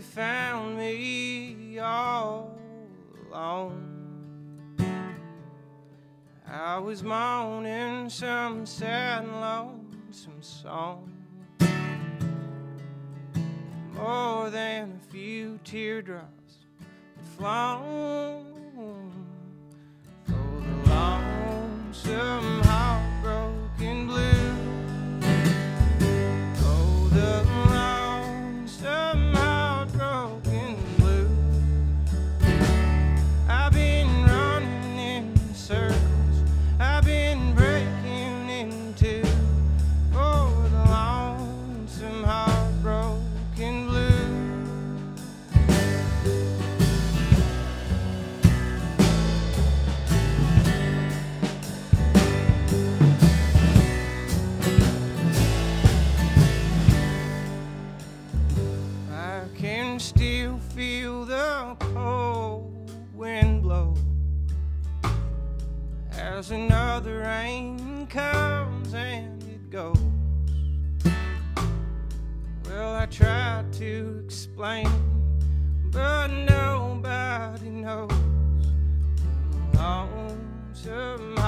found me all alone. I was moaning some sad and lonesome song. More than a few teardrops had flown feel the cold wind blow as another rain comes and it goes. Well, I tried to explain, but nobody knows. The Lonesome,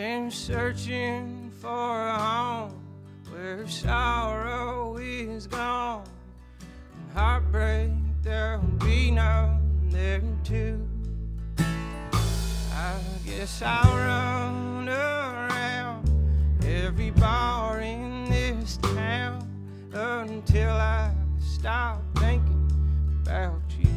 been searching for a home where sorrow is gone and heartbreak there'll be none there too. I guess I'll run around every bar in this town until I stop thinking about you